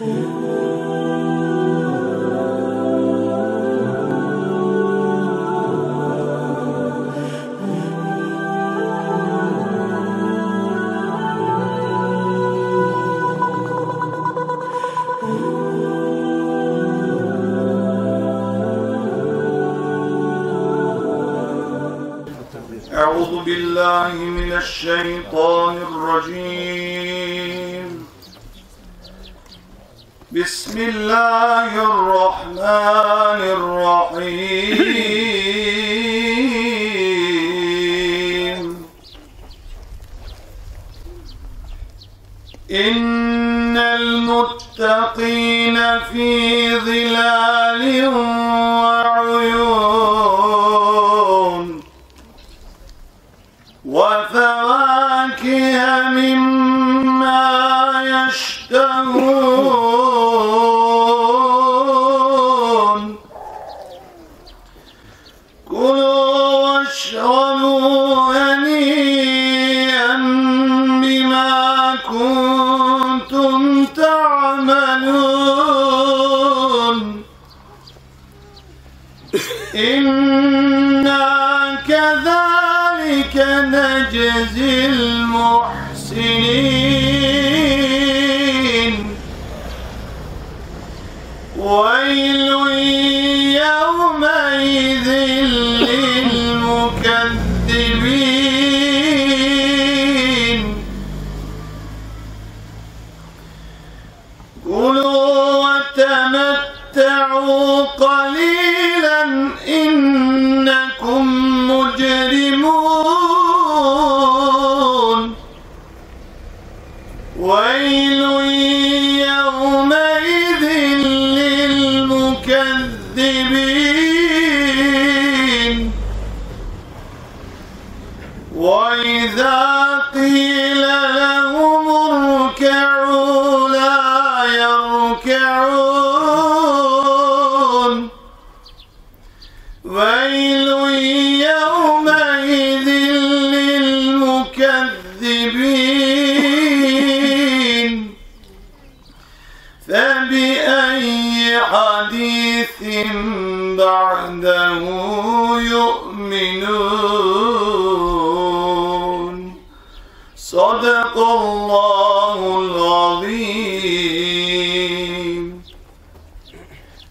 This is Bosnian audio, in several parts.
Ooh. وفواكه مما يشتهون. نجزي المحسنين. ويل يومئذ للمكذبين. كلوا وتمتعوا قليلا إنكم مجرمون. بعده يؤمنون. صدق الله العظيم.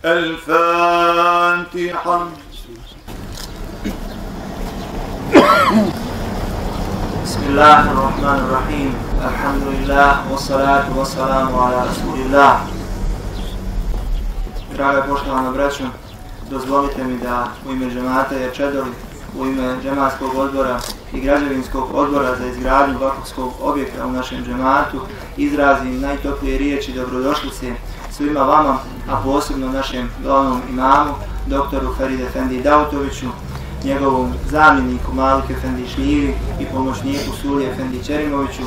الفاتحة. بسم الله الرحمن الرحيم. الحمد لله والصلاة والسلام على رسول الله. Draga poštovana braćo, dozvolite mi da u ime džemata Jerčedoli, u ime džematskog odbora i građevinskog odbora za izgradnju vakufskog objekta u našem džematu izrazim najtoplije riječi dobrodošlice svima vama, a posebno našem glavnom imamu, doktoru Feride Fendi Dautoviću, njegovom zamjeniku Malik Efendi Šljivi i pomoćniku Sulije Efendi Čerimoviću,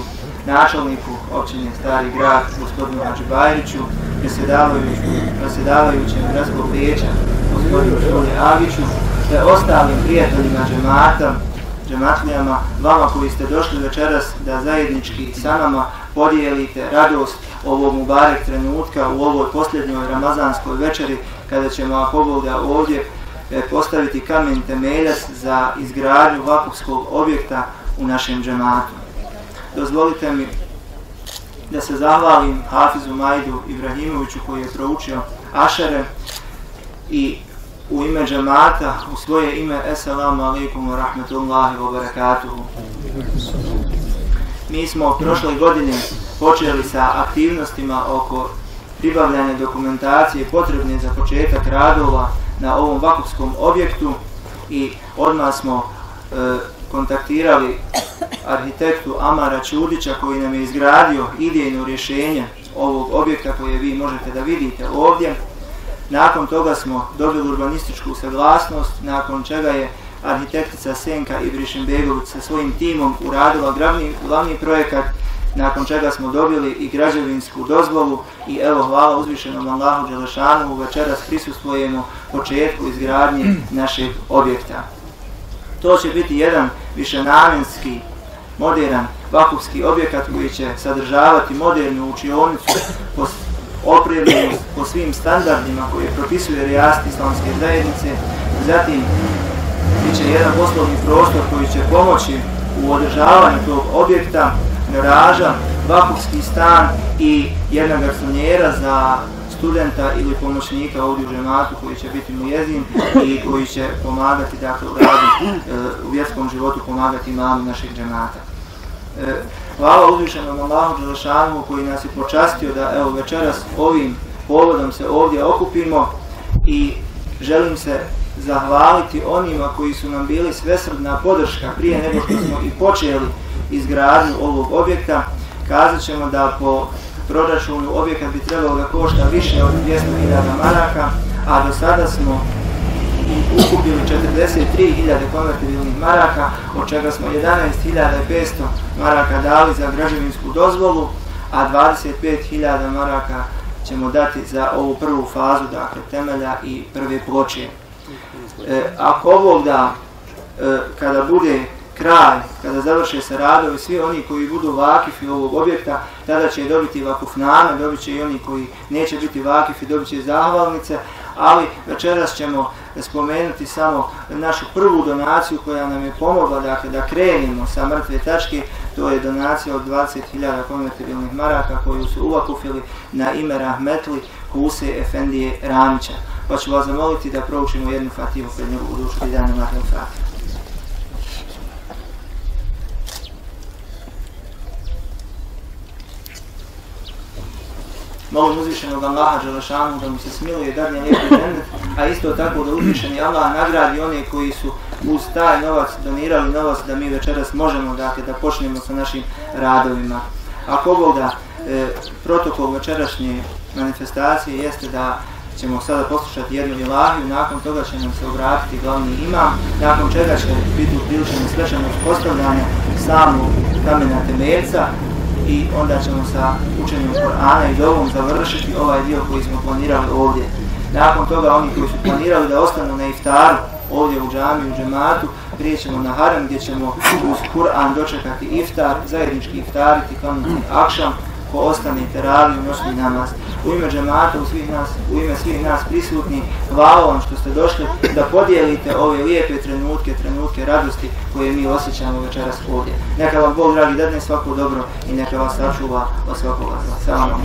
načelniku općine Stari grad gospodinu Hadži Bajriću, presjedavajućem gradskog vijeća gospodinu Sulije Aviću, te ostalim prijateljima džemata, džematlijama, vama koji ste došli večeras da zajednički sa nama podijelite radost ovog Mubarek trenutka u ovoj posljednjoj ramazanskoj večeri kada ćemo ako Boga ovdje e, postaviti kamen temeljac za izgradnju vakufskog objekta u našem džematu. Dozvolite mi da se zahvalim Hafizu Majdu Ibrahimoviću koji je proučio Ašere i u ime džemata, u svoje ime, Esselamu alaikum wa rahmatullahi wa barakatuhu. Mi smo prošle godine počeli sa aktivnostima oko pribavljanja dokumentacije potrebne za početak radova na ovom vakufskom objektu i odmah smo e, kontaktirali arhitektu Amara Ćudića koji nam je izgradio idejno rješenje ovog objekta koje vi možete da vidite ovdje. Nakon toga smo dobili urbanističku saglasnost, nakon čega je arhitektica Senka Ibrišin Begović sa svojim timom uradila glavni, glavni projekat nakon čega smo dobili i građevinsku dozvolu i evo hvala uzvišenom Allahu Đelešanu večeras prisustvujemo početku izgradnje našeg objekta. To će biti jedan višenamenski, modern vakufski objekat koji će sadržavati modernu učionicu opremljenu po svim standardima koje propisuje rijast islamske zajednice. Zatim, bit će jedan poslovni prostor koji će pomoći u održavanju tog objekta, garaža, vakufski stan i jedna garsonjera za studenta ili pomoćnika ovdje u žematu koji će biti mu jezin i koji će pomagati dakle, u radu, e, u vjetskom životu pomagati mami naših džemata. E, hvala uzvišenom Allahu Đelešanu koji nas je počastio da evo večeras ovim povodom se ovdje okupimo i želim se zahvaliti onima koji su nam bili svesrdna podrška prije nego što smo i počeli izgradnju ovog objekta. Kazat ćemo da po proračunu objekat bi trebalo da košta više od 200.000 maraka, a do sada smo ukupili 43.000 konvertibilnih maraka, od čega smo 11.500 maraka dali za građevinsku dozvolu, a 25.000 maraka ćemo dati za ovu prvu fazu, dakle temelja i prve ploče. E, ako ovog da, e, kada bude kraj, kada završe se radovi, svi oni koji budu vakifi ovog objekta, tada će dobiti vakufname, dobit će i oni koji neće biti vakifi, dobit će zahvalnice, ali večeras ćemo spomenuti samo našu prvu donaciju koja nam je pomogla dakle, da krenimo sa mrtve tačke, to je donacija od 20.000 konvertibilnih maraka koju su uvakufili na ime Rahmetli Kuse Efendije Ramića. Pa ću vas zamoliti da proučimo jednu fatihu pred njegovu dušu i danu Mahim fatihu. Molim uzvišenog Allaha Đelešanu da mu se smiluje dadne lijepi džennet, a isto tako da uzvišeni Allah nagradi one koji su uz taj novac donirali novac da mi večeras možemo dakle, da počnemo sa našim radovima. Ako Bog da e, protokol večerašnje manifestacije jeste da ćemo sada poslušati jednu ilahiju, nakon toga će nam se obratiti glavni imam, nakon čega će biti upriličeno svešano postavljanje samog kamena temeljca, i onda ćemo sa učenjem Korana i dovom završiti ovaj dio koji smo planirali ovdje. Nakon toga oni koji su planirali da ostanu na iftaru ovdje u džami, u džematu, prijećemo na harem gdje ćemo uz Kur'an dočekati iftar, zajednički iftariti, klaniti akšam, ko ostane teraviju, noćni namaz. U ime džemata, u, svih nas, u ime svih nas prisutni, hvala vam što ste došli da podijelite ove lijepe trenutke, trenutke radosti koje mi osjećamo večeras ovdje. Neka vam Bog dragi dadne svako dobro i neka vas sačuva od svakog vas. Salam.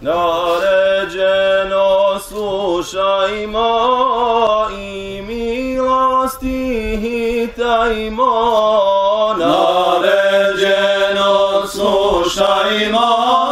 Naređeno poslušajmo i milosti hitajmo. Naređeno slušajmo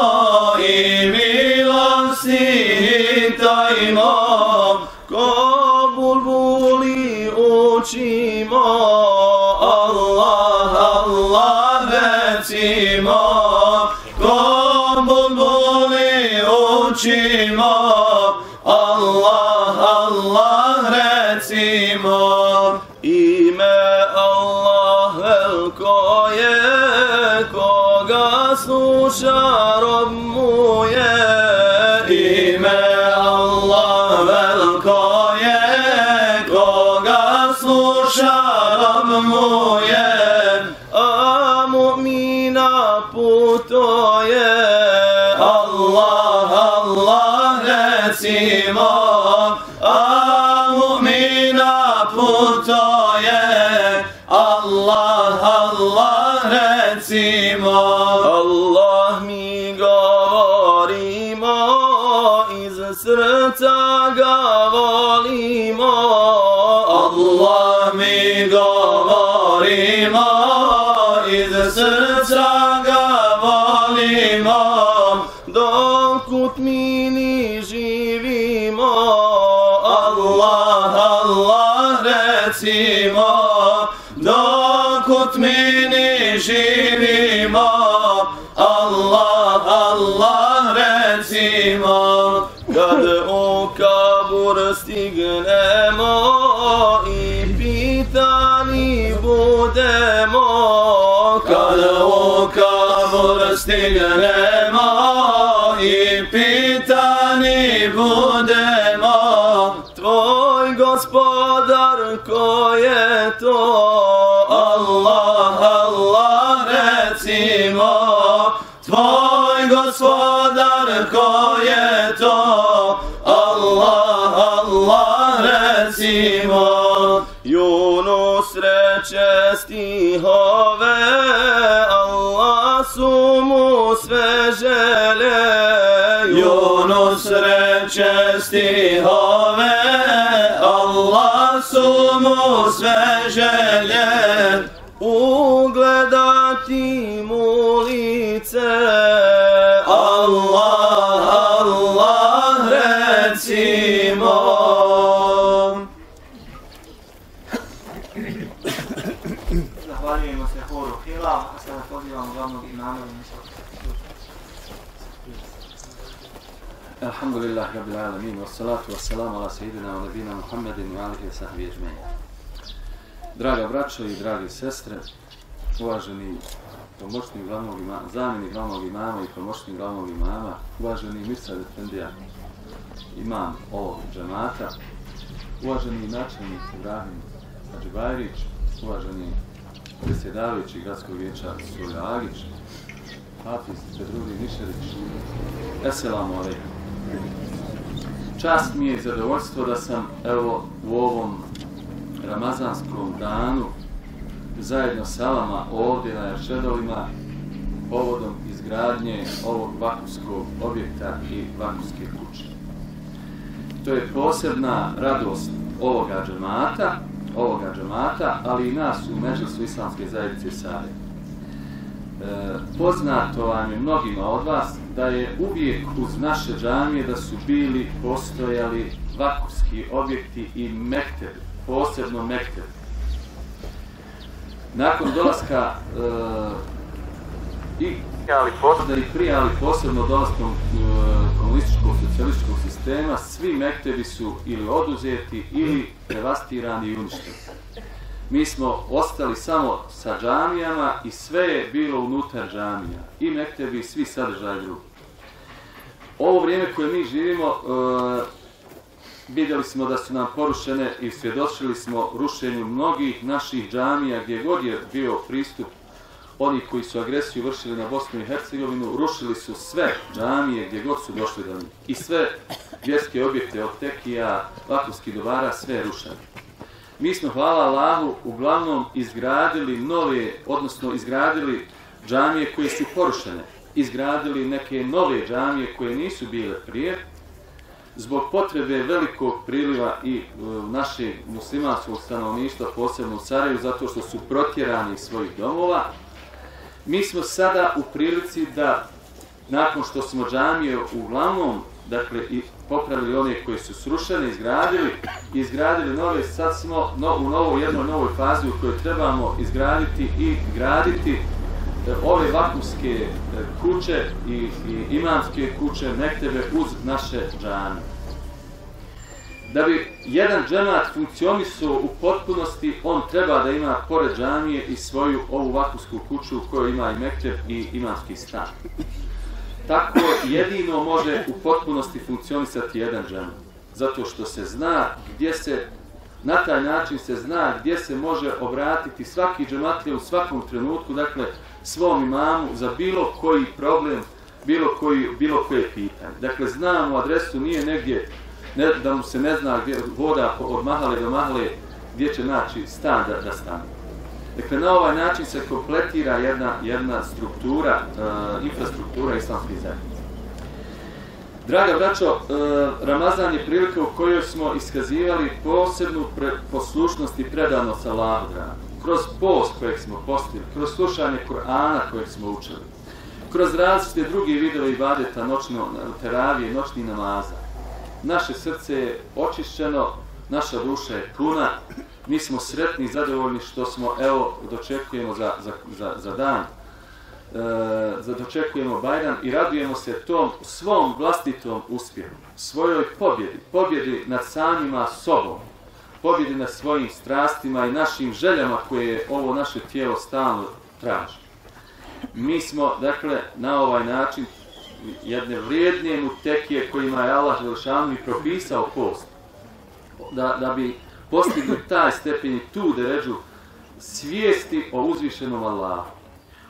上。Utmini živimo Allah, Allah recimo Kad u kabur stignemo i pitani budemo Kad u kabur stignemo i pitani budemo reče stihove, Allah su mu sve žele. Yunus reče stihove, Zahvaljujemo se horu Hila, a sada pozivamo glavnog imama da misle. الحمد لله رب العالمين والصلاة والسلام على سيدنا ونبينا محمد وعليه وصحبه أجمعين. Draga braćo i dragi sestre, uvaženi pomoćnik glavnog imama, zamjenik glavnog imama i pomoćnik glavnog imama, uvaženi Mirsa Defendija, imam ovog džemata, uvaženi načelnik Ibrahim Hadžibajrić, uvaženi predsjedavajući gradskog vijeća Sulja Agić, Hafiz Pedruli Nišerić, Eselamu alaikum. Čast mi je i zadovoljstvo da sam evo u ovom ramazanskom danu zajedno sa vama ovdje na Jeršedovima povodom izgradnje ovog vakuskog objekta i vakuske kuće. To je posebna radost ovoga džemata, ovoga džemata, ali i nas u Međusu Islamske zajednice Sare. E, poznato vam je mnogima od vas da je uvijek uz naše džamije da su bili, postojali vakufski objekti i mekteb, posebno mekteb. Nakon dolaska e, i ali posebno i prije, ali posebno dolaskom e, komunističkog socijalističkog sistema, svi mektebi su ili oduzeti ili devastirani i uništeni. Mi smo ostali samo sa džamijama i sve je bilo unutar džamija. I mektebi i svi sadržaje drugi. Ovo vrijeme koje mi živimo, e, vidjeli smo da su nam porušene i svjedočili smo rušenju mnogih naših džamija gdje god je bio pristup oni koji su agresiju vršili na Bosnu i Hercegovinu, rušili su sve džamije gdje god su došli do njih. I sve vjerske objekte od tekija, vakovskih dobara, sve je rušeno. Mi smo, hvala Allahu, uglavnom izgradili nove, odnosno izgradili džamije koje su porušene. Izgradili neke nove džamije koje nisu bile prije. Zbog potrebe velikog priliva i e, naše muslimanskog stanovništva, posebno u Sarajevu, zato što su protjerani iz svojih domova, mi smo sada u prilici da, nakon što smo džamije uglavnom, dakle, i popravili one koje su srušene, izgradili, izgradili nove, sad smo no, u novo, jednoj novoj fazi u kojoj trebamo izgraditi i graditi e, ove vakumske e, kuće i, i imamske kuće, nektebe uz naše džane. Da bi jedan džemat funkcionisao u potpunosti, on treba da ima pored džamije i svoju ovu vakumsku kuću u kojoj ima i mekteb i imamski stan. Tako jedino može u potpunosti funkcionisati jedan džemat. Zato što se zna gdje se, na taj način se zna gdje se može obratiti svaki džematlija u svakom trenutku, dakle svom imamu za bilo koji problem, bilo, koji, bilo koje pitanje. Dakle, znamo adresu, nije negdje ne, da mu se ne zna gdje voda od mahale do mahale gdje će naći stan da, da stane. Dakle, na ovaj način se kompletira jedna, jedna struktura, e, infrastruktura islamskih zajednica. Draga braćo, e, Ramazan je prilika u kojoj smo iskazivali posebnu pre, poslušnost i predanost Allahu Kroz post kojeg smo postili, kroz slušanje Kur'ana kojeg smo učili, kroz različite druge vidove i badeta, noćno teravije, noćni namaza. Naše srce je očišćeno, naša duša je puna, mi smo sretni i zadovoljni što smo, evo, dočekujemo za, za, za, za dan, e, za dočekujemo Bajram i radujemo se tom svom vlastitom uspjehu, svojoj pobjedi, pobjedi nad samima sobom, pobjedi nad svojim strastima i našim željama koje ovo naše tijelo stalno traži. Mi smo, dakle, na ovaj način jedne vrijedne mutekije kojima je Allah Želšanu i propisao post, da, da bi postigli taj stepen i tu deređu svijesti o uzvišenom Allahu.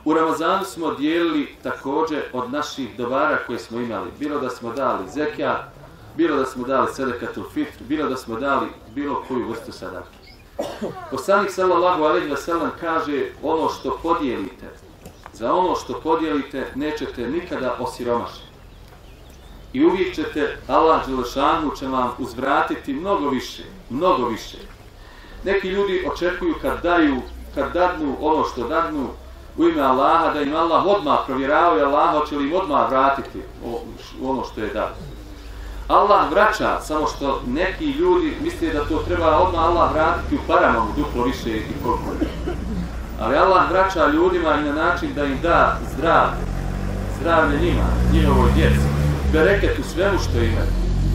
U Ramazanu smo dijelili također od naših dobara koje smo imali. Bilo da smo dali zekijat, bilo da smo dali sadakatul fitr, bilo da smo dali bilo koju vrstu sadaka. Poslanik sallallahu alejhi ve sellem kaže ono što podijelite, za ono što podijelite nećete nikada osiromašiti. I uvijek ćete Allah Đelešanu će vam uzvratiti mnogo više, mnogo više. Neki ljudi očekuju kad daju, kad dadnu ono što dadnu u ime Allaha, da im Allah odmah provjeravaju Allah, hoće li im odmah vratiti ono što je dao. Allah vraća, samo što neki ljudi misle da to treba odmah Allah vratiti u parama duplo više i koliko. Ali Allah vraća ljudima i na način da im da zdravlje, zdravlje njima, njihovoj djeci, bereket u svemu što imaju.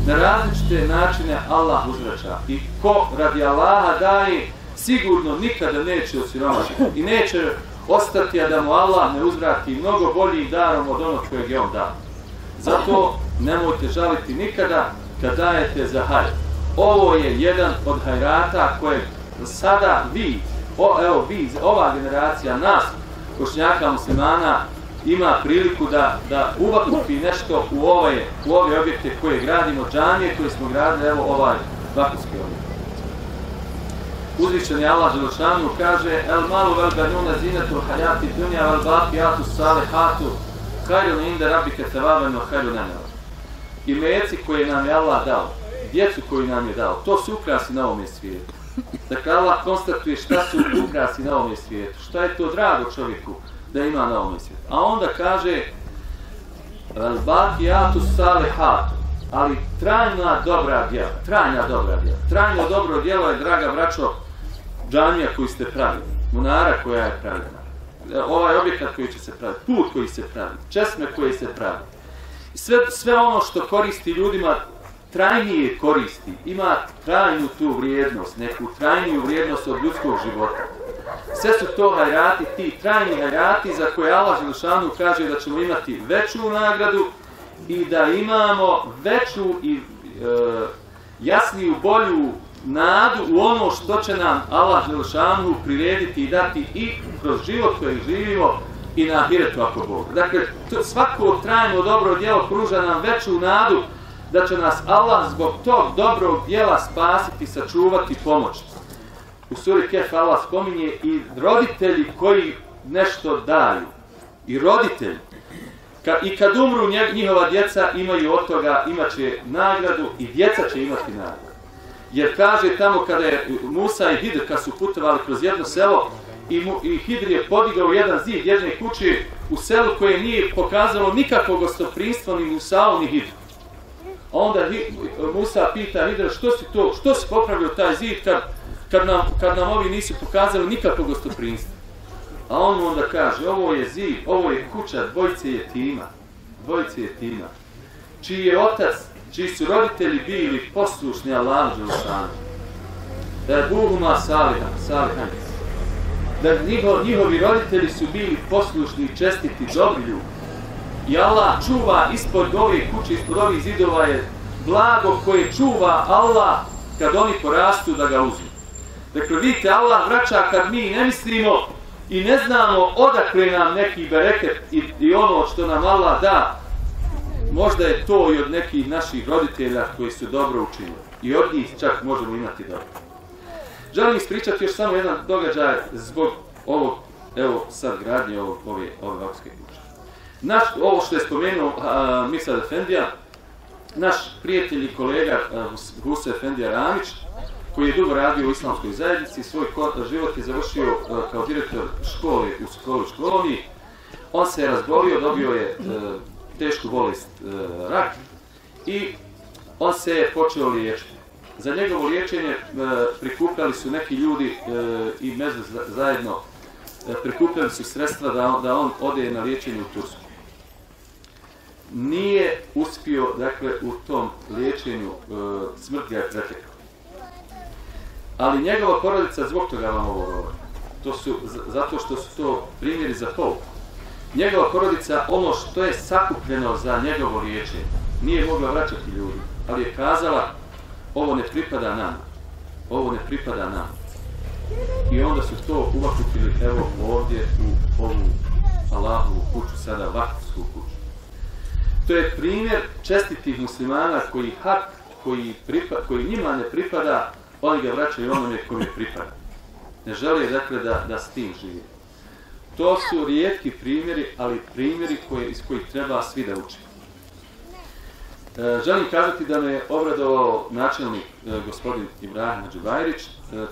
Na različite načine Allah uzvraća. I ko radi Allaha daje, sigurno nikada neće osiromašiti. I neće ostati, a da mu Allah ne uzvrati mnogo boljim darom od onog kojeg je on dao. Zato nemojte žaliti nikada kad dajete za hajr. Ovo je jedan od hajrata koje sada vi, o, evo vi, ova generacija nas, košnjaka muslimana, ima priliku da, da uvakupi nešto u ove, u ove objekte koje gradimo, džanije koje smo gradili, evo ovaj vakuski objekt. Uzvišen je Allah Želešanu kaže El malu vel ganuna zinetu hajati dunja vel bakijatu salihatu hajru inda rabike tevaveno hajru neneo. I meci koje nam je Allah dao, djecu koju nam je dao, to su ukrasi na ovom svijetu. Dakle, Allah konstatuje šta su ukrasi na ovom svijetu, šta je to drago čovjeku da ima na ovom svijetu. A onda kaže bakijatu salihatu ali trajna dobra djela, trajna dobra djela. Trajno dobro djelo je, draga braćo, džamija koju ste pravili, munara koja je pravljena, ovaj objekat koji će se praviti, put koji se pravi, česme koji se pravi. Sve, sve ono što koristi ljudima trajnije koristi, ima trajnu tu vrijednost, neku trajniju vrijednost od ljudskog života. Sve su to hajrati, ti trajni hajrati za koje Allah Želšanu kaže da ćemo imati veću nagradu i da imamo veću i e, jasniju, bolju nadu u ono što će nam Allah Želšanu prirediti i dati i kroz život koji živimo i na ahiretu ako Bog. Dakle, to, svako trajno dobro djelo pruža nam veću nadu da će nas Allah zbog tog dobrog djela spasiti, sačuvati, pomoći. U suri Kef Allah spominje i roditelji koji nešto daju. I roditelji. Ka, I kad umru njihova djeca imaju od toga, imaće nagradu i djeca će imati nagradu. Jer kaže tamo kada je Musa i Hidr kad su putovali kroz jedno selo i, mu, i Hidr je podigao jedan zid jedne kuće u selu koje nije pokazalo nikakvog gostoprinstvo ni Musa ni Hidr. A onda Musa pita Hidra što si to, što si popravio taj zid kad, kad, nam, kad nam ovi nisu pokazali nikakvo gostoprinstvo. A on mu onda kaže, ovo je zid, ovo je kuća, dvojice je tima. Dvojice je tima. Čiji je otac čiji su roditelji bili poslušni Allah Đelšanu, da je Buhuma Salihan, Salihan, da njiho, njihovi roditelji su bili poslušni i čestiti dobri ljudi. I Allah čuva ispod ove kuće, ispod ovih zidova je blago koje čuva Allah kad oni porastu da ga uzmu. Dakle, vidite, Allah vraća kad mi ne mislimo i ne znamo odakle nam neki bereket i, i ono što nam Allah da, možda je to i od nekih naših roditelja koji su dobro učinili. I od njih čak možemo imati dobro. Želim ispričati još samo jedan događaj zbog ovog, evo sad gradnje ovog, ove, ove opske. Naš, ovo što je spomenuo uh, Misa Efendija, naš prijatelj i kolega uh, Huse Efendija Ramić, koji je dugo radio u islamskoj zajednici, svoj život je završio uh, kao direktor škole u školi školoni. On se je razbolio, dobio je uh, tešku bolest e, rak i on se je počeo liječiti. Za njegovo liječenje e, prikupljali su neki ljudi e, i među zajedno e, prikupljali su sredstva da on, da on ode na liječenje u Tursku. Nije uspio, dakle, u tom liječenju e, smrt ga je pretekla. Ali njegova porodica zbog toga vam ovo govori. To su, zato što su to primjeri za pouku njegova porodica, ono što je sakupljeno za njegovo liječenje, nije mogla vraćati ljudi, ali je kazala, ovo ne pripada nama. ovo ne pripada nam. I onda su to uvakupili evo ovdje u ovu Allahovu kuću, sada vakufsku. To je primjer čestitih muslimana koji hak, koji, pripa, koji njima ne pripada, oni ga vraćaju onome kome pripada. Ne žele dakle da, da s tim živi. To su rijetki primjeri, ali primjeri koje, iz kojih treba svi da učimo. E, želim kazati da me je obradovao načelnik e, gospodin Ibrahim Đubajrić e,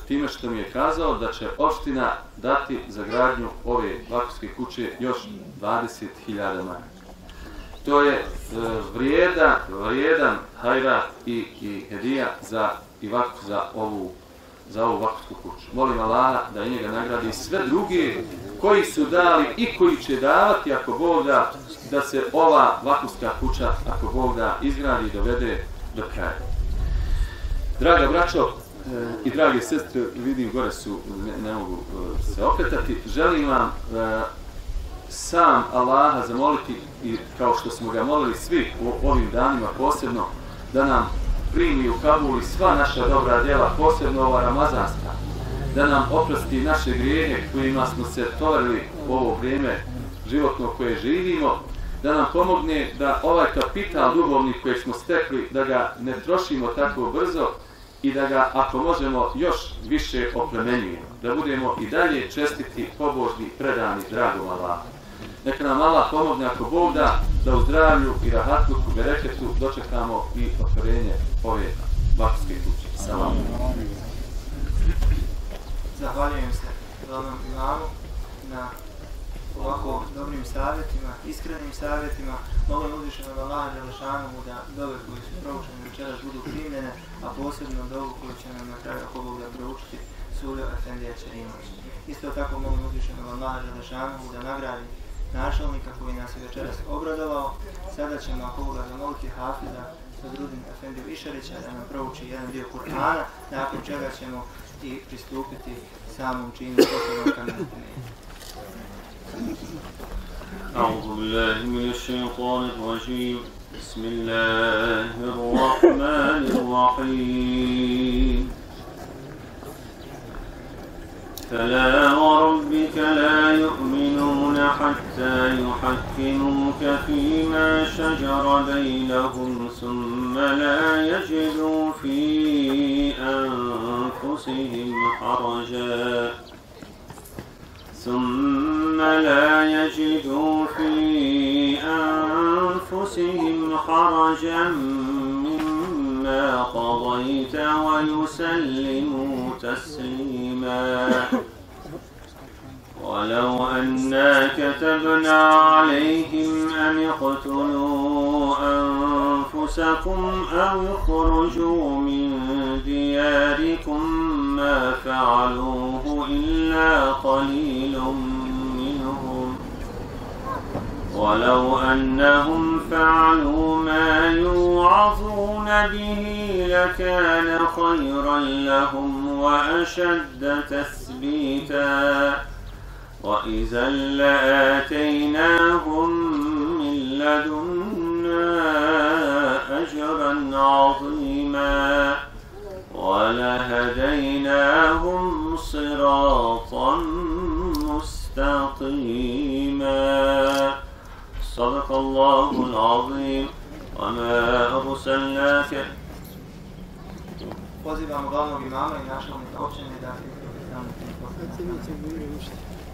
time što mi je kazao da će opština dati za gradnju ove vakovske kuće još 20.000 maraka. To je e, vrijeda, vrijedan hajrat i, i hedija za, i vakf za ovu za ovu vakfsku kuću. Molim Allaha da njega nagradi sve druge koji su dali i koji će davati ako Bog da, da se ova vakfska kuća ako Bog da izgradi i dovede do kraja. Draga braćo e, i drage sestre, vidim gore su, ne, ne mogu e, se okretati, želim vam e, sam Allaha zamoliti i kao što smo ga molili svi u ovim danima posebno da nam primi u Kabuli sva naša dobra djela, posebno ova Ramazanska, da nam oprosti naše grijehe kojima smo se tovarili u ovo vrijeme životno koje živimo, da nam pomogne da ovaj kapital dugovni koji smo stekli, da ga ne trošimo tako brzo i da ga, ako možemo, još više oplemenjujemo. Da budemo i dalje čestiti, pobožni, predani, dragom Allahom. Neka nam Allah pomogne ako Bog da, da u zdravlju i rahatluku, bereketu dočekamo i otvorenje ove vakske kuće. Salam. Zahvaljujem se glavnom imamu na ovako dobrim savjetima, iskrenim savjetima. Molim uzvišenog Allaha Đelešanomu da dove koji su proučeni večeras budu primljene, a posebno dovu koju će nam na kraju ako Bog da proučiti Sulio Efendija Čerimović. Isto tako molim uzvišenog Allaha Đelešanomu da nagradi našalnika koji nas je večeras obradovao. Sada ćemo, ako Boga, zamoliti Hafiza Sadrudin Efendiju Išarića da nam prouči jedan dio Kur'ana, nakon čega ćemo i pristupiti samom činu poslovnog kamentu. أعوذ بالله من الشيطان الرجيم بسم الله الرحمن الرحيم فلا وربك لا يؤمنون حتى يحكموك فيما شجر بينهم ثم لا يجدوا في أنفسهم حرجا. ثم لا يجدوا في أنفسهم حرجا ما قضيت ويسلموا تسليما. ولو أنا كتبنا عليهم أن اقتلوا أنفسكم أو اخرجوا من دياركم ما فعلوه إلا قليل ولو أنهم فعلوا ما يوعظون به لكان خيرا لهم وأشد تثبيتا. وإذا لآتيناهم من لدنا أجرا عظيما ولهديناهم صراطا مستقيما صدق الله العظيم. وما أرسلناك Pozivamo glavnog imama i našeg učenja da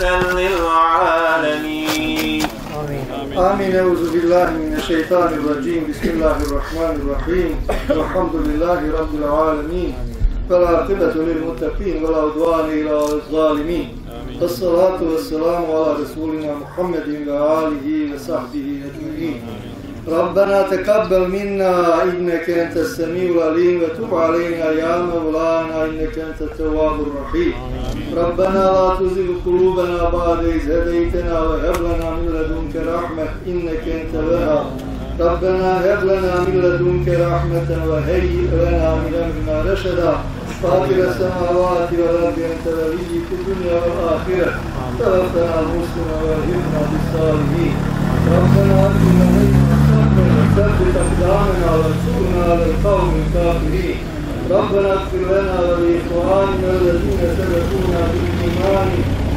رحمة للعالمين. آمين. أعوذ بالله من الشيطان الرجيم. بسم الله الرحمن الرحيم. والحمد لله رب العالمين. والعاقبة للمتقين ولا عدوان إلا على الظالمين. والصلاة والسلام على رسولنا محمد وآله وصحبه أجمعين. ربنا تقبل منا إنك أنت السميع العليم وتب علينا يا مولانا إنك أنت التواب الرحيم. ربنا لا تزغ قلوبنا بعد إذ هديتنا وهب لنا من لدنك رحمة إنك أنت الوهاب. ربنا هب لنا من لدنك رحمة وهيئ لنا من أمرنا رشدا. فاطر السماوات والأرض أنت ولي في الدنيا والآخرة. توفنا المسلم وأهلنا بالصالحين. ربنا صبرا أقدامنا وانصرنا على القوم الكافرين. ربنا اغفر لنا ولإخواننا الذين سبقونا بالإيمان.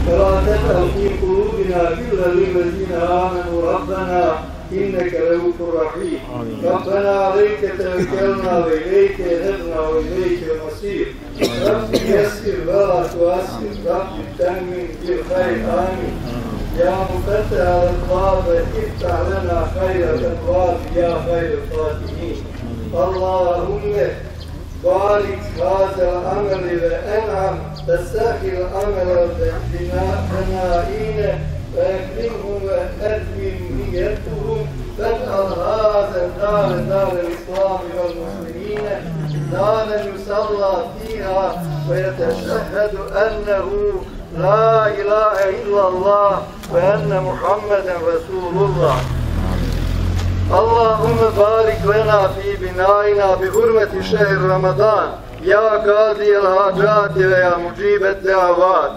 ولا تجعل في قلوبنا غلا للذين آمنوا. ربنا إنك رؤوف رحيم. ربنا عليك توكلنا وإليك نبنا وإليك المصير. رب يسر ولا تؤسر. رب تنمي بالخير. آمين. يا مفتح الأبواب افتح لنا خير الأبواب يا خير الفاتحين اللهم بارك هذا العمل وأنعم تسهل عمل بنائنا وأكرمهم وأدمن نيتهم. فاجعل هذا الدار دار الإسلام والمسلمين دارا يصلى فيها ويتشهد أنه لا إله إلا الله وأن محمدا رسول الله. اللهم بارك لنا في بنائنا بحرمة شهر رمضان. يا قاضي الحاجات ويا مجيب الدعوات.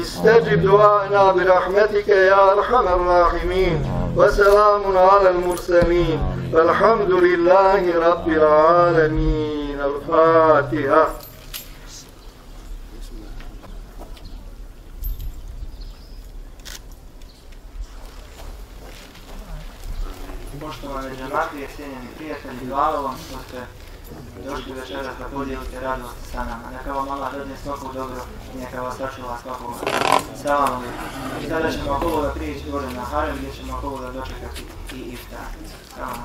استجب دعائنا برحمتك يا أرحم الراحمين. وسلام على المرسلين. والحمد لله رب العالمين. الفاتحة. Poštovane džamatije, cijenjeni prijatelji, hvala vam što ste došli večeras da podijelite radost sa nama. Neka vam Allah dadne svako dobro i neka vas sačuva svakog salamu. I sada ćemo ako Boga prijeći gore na Harem gdje ćemo ako Boga dočekati i iftar. Salamu.